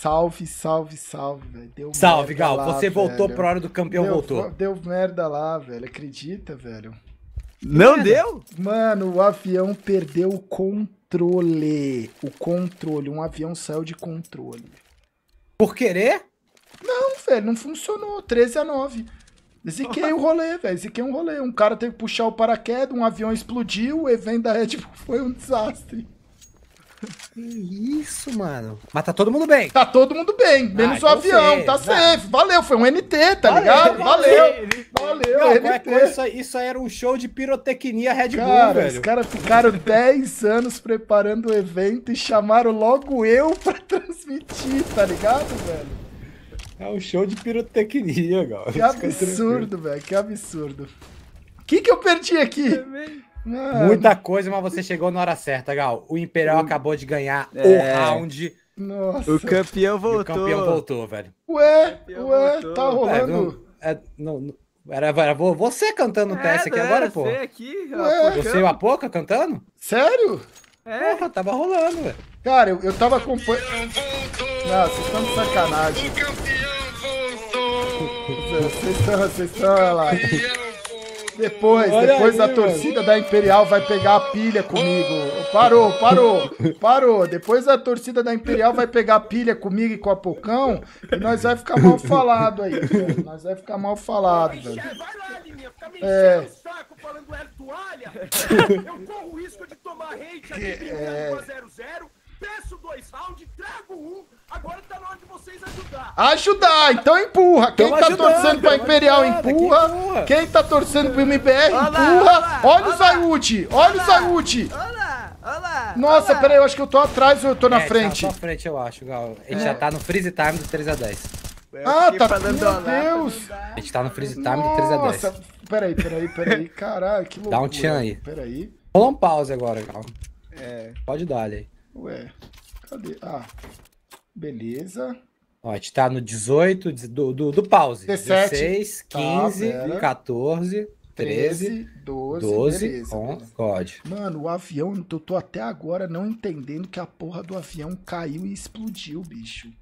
Salve, salve, salve, velho. Deu Salve, merda Gal. lá, Você voltou velho. pra hora do campeão, deu, voltou. Deu merda lá, velho. Acredita, velho? Não deu? Mano, o avião perdeu o controle. O controle. Um avião saiu de controle. Por querer? Não, velho, não funcionou. 13 a 9. Ziquei o rolê, velho. Ziquei um rolê. Um cara teve que puxar o paraquedas, um avião explodiu, o evento da Red Bull foi um desastre. Que isso, mano. Mas tá todo mundo bem. Tá todo mundo bem, menos o então avião. safe, tá safe. Valeu, foi um NT, tá Valeu, ligado? valeu. Valeu. Valeu, Não, NT. coisa, isso, aí- isso era um show de pirotecnia Red Bull, Cara, velho. os caras ficaram 10 anos preparando o evento e chamaram logo eu pra transmitir, tá ligado, velho? É um show de pirotecnia, Gal. Que absurdo, velho, que absurdo. O que que eu perdi aqui? Mano, Muita coisa, mas você chegou na hora certa, Gal. O Imperial acabou de ganhar É. o round Nossa. O campeão e voltou. o campeão voltou, velho. Ué, Campeão ué, voltou. tá É, rolando. não, é, não- era, era vo- você cantando o TS aqui agora, pô. Você aqui, Ué. Você e o Apoca cantando? Sério? É, Porra, tava rolando, velho. Cara, eu, eu tava acompanhando. Não, vocês estão de sacanagem. Vocês estão, vocês estão lá. Depois, Olha depois aí, a torcida da Imperial vai pegar a pilha comigo. Parou, parou, parou. Depois a torcida da Imperial vai pegar a pilha comigo e com a Pocão e nós vai ficar mal falado aí, velho. Nós vai ficar mal falado, velho. Vai lá, Liminha, fica me É. enchendo o saco falando Hélio Toalha. Eu corro o risco de tomar hate aqui é. brincando com a 0-0. Peço dois rounds, trago um. Agora tá na hora de vocês ajudar. Ajudar, então empurra. Quem Tamo tá ajudando, torcendo pra Imperial ajudando, aqui empurra. empurra. Quem tá torcendo pro MBR empurra. olha o. Zayud, olha o Zayud. olha lá, olha lá. Nossa, olha lá. peraí, eu acho que eu tô atrás ou eu tô na É, frente? Tá na frente, eu acho, Gal. A gente já tá no freeze time do 3 a 10 Eu Ah, tá. falando Meu olá Deus. A gente tá no freeze time do 3 a 10 Nossa, peraí, peraí, peraí. Caralho, que loucura. Dá um tchan aí. Peraí. Rola um pause agora, Gal. É. Pode dar ali aí. Ué, cadê? Ah, beleza. Ó, a gente tá no 18 do, do, do pause. 17. 16, Tá, 15, pera. 14, 13, 13, 12, 12, beleza. 11, beleza. God. Mano, o avião, eu tô até agora não entendendo que a porra do avião caiu e explodiu, bicho.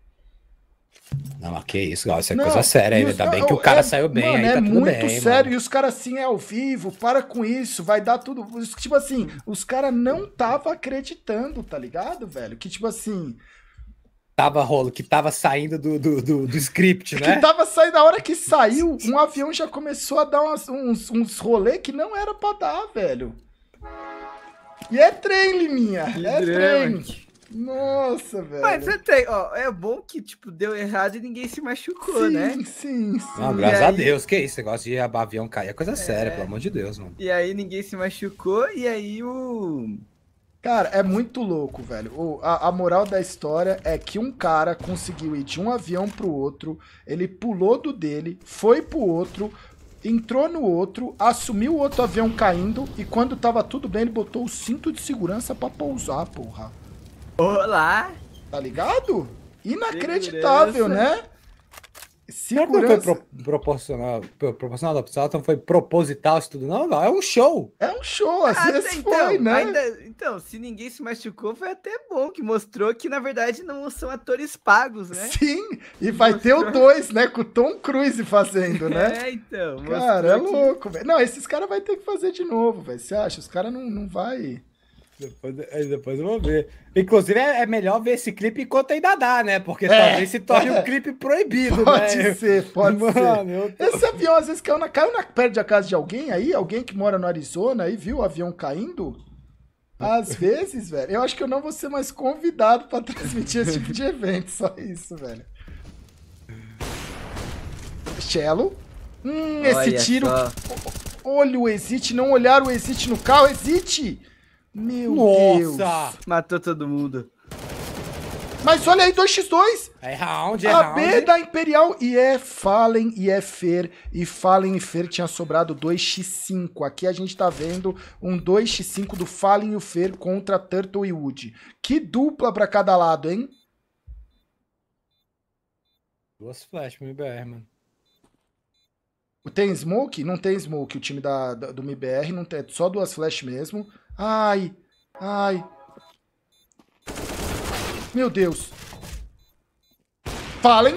Não, que isso. Isso é Não, coisa séria. Ainda tá bem que o cara é- saiu bem, mano, aí é tá tudo muito bem. sério, mano. e os caras assim é ao vivo, para com isso, vai dar tudo. Tipo assim, os caras não tava acreditando, tá ligado, velho? Que tipo assim, Tava rolo, que tava saindo do, do, do, do script, né? que tava saindo, na hora que saiu, um avião já começou a dar umas- uns, uns rolê que não era pra dar, velho. E é trem, Liminha, Que é drama. trem. Nossa, velho. Mas você tem, ó, é bom que, tipo, deu errado e ninguém se machucou, sim, né? sim, sim. Não, graças a aí? Deus, que isso, negócio de avião cair é coisa séria, pelo amor de Deus, mano. E aí ninguém se machucou, e aí o. Cara, é muito louco, velho. O- a, a moral da história é que um cara conseguiu ir de um avião pro outro, ele pulou do dele, foi pro outro, entrou no outro, assumiu o outro avião caindo e quando tava tudo bem, ele botou o cinto de segurança pra pousar, porra. Olá! Tá ligado? Inacreditável, Segurança. né? Que não foi Segurança. pro- proporcional, pro- proporcional opção, então foi proposital isso tudo? Não, não, é um show. É um show, às Ah, vezes então, foi, né? ainda- então, se ninguém se machucou, foi até bom, que mostrou que, na verdade, não são atores pagos, né? Sim, e vai ter o dois, né? Com o Tom Cruise fazendo, né? É, então. Cara, é mostrou que- louco, velho. Não, esses caras vai ter que fazer de novo, velho. Você acha? Os caras não, não vai. Depois, aí depois eu vou ver. Inclusive, é, é melhor ver esse clipe enquanto ainda dá, né? Porque É, talvez se torne é. um clipe proibido, Pode né? ser, pode Mano, ser. eu tô- Esse avião às vezes caiu, na, caiu na, perto da casa de alguém aí, alguém que mora no Arizona aí, viu o avião caindo? Às vezes, velho. Eu acho que eu não vou ser mais convidado pra transmitir esse tipo de evento, só isso, velho. Cello. Hum, esse Olha tiro. só. Olha o exit, não olharam o exit no carro, exit! Meu Deus. Nossa! Matou todo mundo. Mas olha aí, 2x2. É round, é A round. B da Imperial e é Fallen e é Fer. E Fallen e Fer tinha sobrado 2x5. Aqui a gente tá vendo um 2x5 do Fallen e o Fer contra Turtle e Wood. Que dupla pra cada lado, hein? Duas flash pro MBR, mano. Tem smoke? Não tem smoke. O time da, da- do MBR não tem. Só duas flash mesmo. Ai. Ai. Meu Deus. Fallen.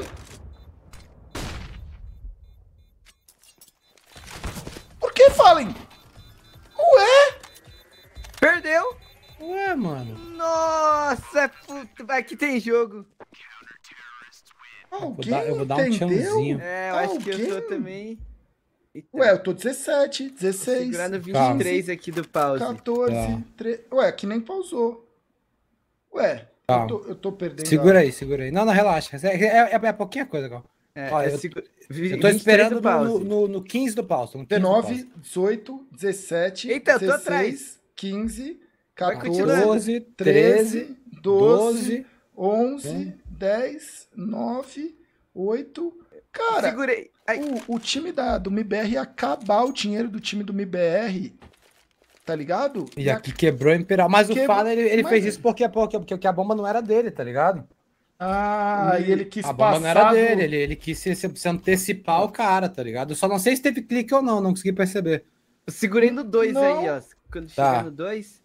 Por que Fallen? Ué? Perdeu! Ué, mano. Nossa, puta, aqui tem jogo. Alguém dar- eu vou dar um tchãozinho. É, eu acho que eu tô também. Eita, Ué, eu tô 17, 16, segurando Calma. 23 aqui do pause. 14, Tá. 13. Ué, que nem pausou. Ué, eu Calma. tô, eu tô perdendo. Segura a- aí, segura aí. Não, não, relaxa. É, é, é, é pouquinha coisa, Gal. É, Olha, é eu- segu- Eu tô 23 esperando do no, pause. no, no, no 15 do pause. tô no 15 do 19, pause. 18, 17, Eita, eu tô 16, atrás. 15, Vai 14, continuando. 12, 13, 13, 12, 12. 11, 10, 9, 8. Cara, Segurei. Ai, o, o time da, do MBR ia acabar o dinheiro do time do MBR. Tá ligado? E Ia- aqui quebrou o Imperial. Mas o Quebrou- Fala, ele, ele mas- fez isso porque, porque, porque a bomba não era dele, tá ligado? Ah, e ele quis a bomba passar não era do- dele, ele, ele quis se, se- se antecipar o cara, tá ligado? Eu só não sei se teve clique ou não, não consegui perceber. eu segurei no 2 Não. aí, ó. Quando Tá. chegar no 2.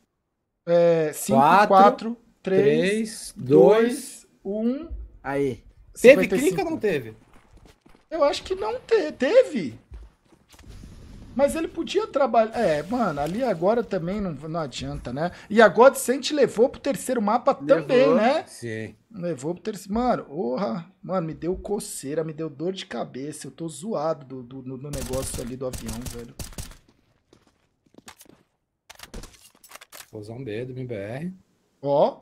É, 5, Quatro, 4, 3, 3, 2. 2, 1. Aí. Teve clique ou não teve? Eu acho que não te- teve. Mas ele podia trabalhar. É, mano, ali agora também não, não adianta, né? E a Godsent levou pro terceiro mapa também, Levou. né? Sim. Levou pro terceiro. Mano, porra. Mano, me deu coceira, me deu dor de cabeça. Eu tô zoado do, do, do- negócio ali do avião, velho. Explosão B do MBR. Ó.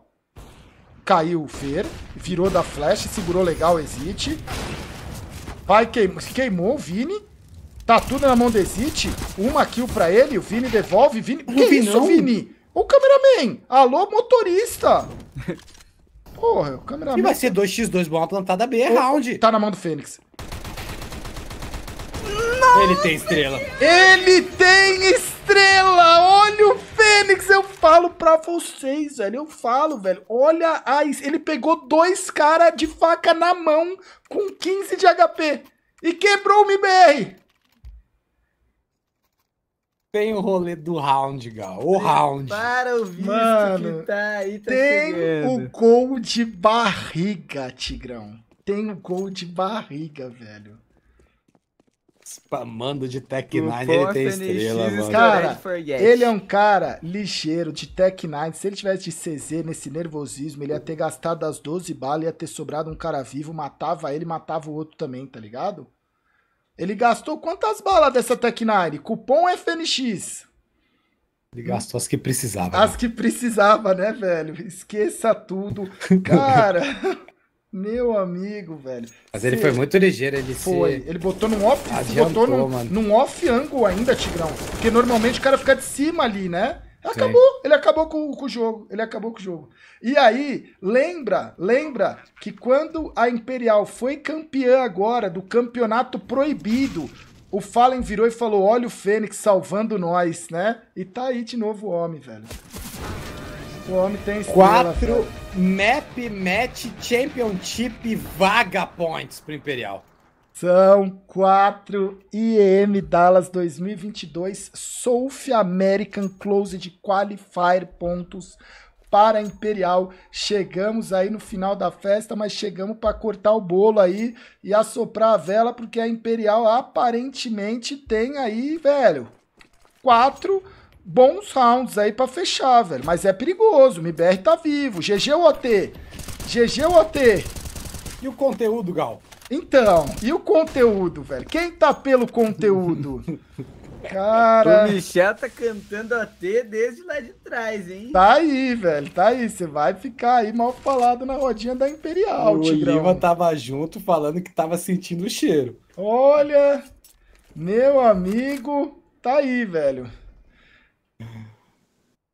Caiu o Fer. Virou da flash, segurou legal o Exit. Vai, queimou, queimou o Vini. Tá tudo na mão do Exit. Uma kill pra ele, o Vini devolve. Vini... Que isso, Vinão? Vini? Ô, cameraman! Alô, motorista! Porra, o E cameraman vai ser 2x2 bomba plantada B, é round. tá na mão do Fênix. Ele tem estrela. Ele tem estrela! Olha o Fênix! Eu falo pra vocês, velho. Eu falo, velho. Olha a... Ele pegou dois caras de faca na mão com 15 de HP. E quebrou o MBR. Tem o rolê do round, Gal. O round. Para o visto Mano, que tá aí, tá Tem chegando. o gol de barriga, Tigrão. Tem o gol de barriga, velho. Spamando de Tech 9, ele tem estrela, mano. Cara, Storage Forget. Ele é um cara ligeiro, de Tech 9. Se ele tivesse de CZ nesse nervosismo, ele ia ter gastado as 12 balas, ia ter sobrado um cara vivo, matava ele, matava o outro também, tá ligado? Ele gastou quantas balas dessa Tech 9? Cupom FNX. Ele gastou as que precisava. As que precisava, né, velho? Esqueça tudo. Cara, meu amigo, velho. Mas ele foi muito ligeiro, ele Foi. se... Ele botou num off, Adiantou, botou num, mano. num off ângulo ainda, Tigrão. Porque normalmente o cara fica de cima ali, né? Sim. Acabou, ele acabou com, com o jogo. Ele acabou com o jogo. E aí, lembra, lembra que quando a Imperial foi campeã agora do campeonato proibido, o Fallen virou e falou: Olha o Fênix salvando nós, né? E tá aí de novo o homem, velho. O homem tem estrela, Quatro. Map Match Championship Vaga Points pro Imperial. São quatro IEM Dallas 2022 South American Closed Qualifier pontos para a Imperial. Chegamos aí no final da festa, mas chegamos para cortar o bolo aí e assoprar a vela, porque a Imperial aparentemente tem aí, velho, quatro bons rounds aí para fechar, velho. Mas é perigoso, o MBR tá vivo. GG OT. GG OT. E o conteúdo, Gal? Então, e o conteúdo, velho? Quem tá pelo conteúdo? Cara, O Michel tá cantando AT desde lá de trás, hein? tá aí, velho, tá aí. Você vai ficar aí mal falado na rodinha da Imperial, o Tigrão. Oliva tava junto falando que tava sentindo o cheiro. Olha, meu amigo, tá aí, velho.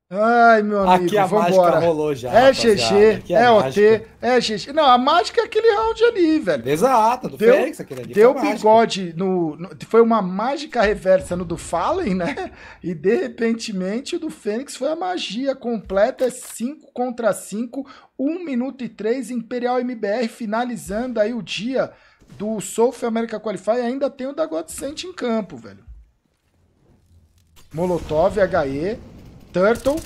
Ai, meu amigo, Aqui a mágica vambora. rolou já. É. GG, é OT, mágica. é GG. Não, a mágica é aquele round ali, velho. Exato, do Deu- Fênix, aquele ali. Deu bigode no, no- Foi uma mágica reversa no do Fallen, né? E de repentemente o do Fênix foi a magia completa. É 5 contra 5, 1 minuto e 3. Imperial MBR finalizando aí o dia do South America Qualify. Ainda tem o da Godsent em campo, velho. Molotov, HE, Turtle.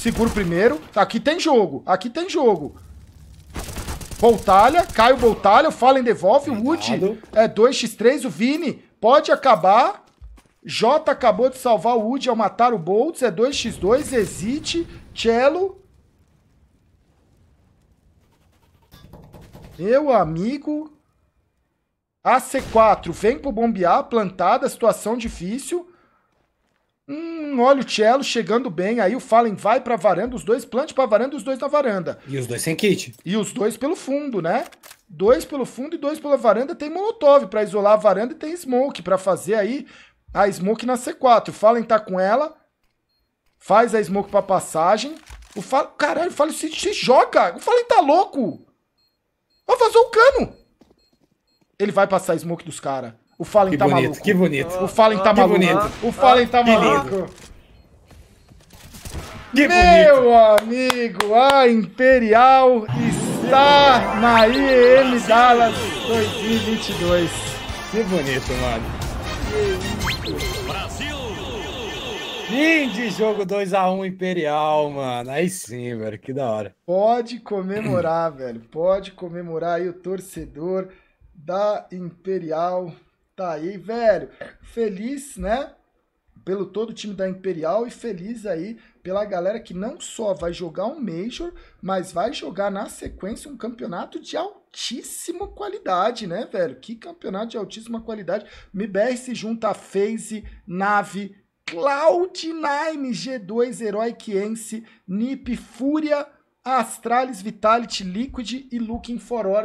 Segura o primeiro. Aqui tem jogo, aqui tem jogo. Boltalha, cai o Boltalha, o Fallen devolve, o Wood é 2x3, o Vini pode acabar. J acabou de salvar o Wood ao matar o Boltz, é 2x2, Exite, Cello. Meu amigo. AC4, vem pro bombear, plantada, situação difícil. Hum, olha o Cello chegando bem. Aí o Fallen vai pra varanda, os dois plant pra varanda, os dois na varanda. E os dois sem kit. E os dois pelo fundo, né? Dois pelo fundo e dois pela varanda. Tem Molotov pra isolar a varanda e tem Smoke pra fazer aí a Smoke na C4. O Fallen tá com ela. Faz a Smoke pra passagem. O Fallen... Caralho, o Fallen se, se joga. O Fallen tá louco. Ó, vazou o cano. Ele vai passar a Smoke dos caras. O Fallen Que tá bonito, maluco. que bonito. O Fallen tá Que maluco. bonito. O Fallen tá Que maluco. Que bonito. Meu amigo, a Imperial está na IEM Dallas 2022. Que bonito, mano. Fim de jogo 2x1 Imperial, mano. Aí sim, velho. Que da hora. Pode comemorar, velho. Pode comemorar aí o torcedor da Imperial. Tá aí, velho. Feliz, né? Pelo todo o time da Imperial e feliz aí pela galera que não só vai jogar um Major, mas vai jogar na sequência um campeonato de altíssima qualidade, né, velho? Que campeonato de altíssima qualidade. MBR se junta a FaZe, Nave, Cloud9, G2, Heroic Ence, NiP, Fúria, Astralis, Vitality, Liquid e Looking for Org.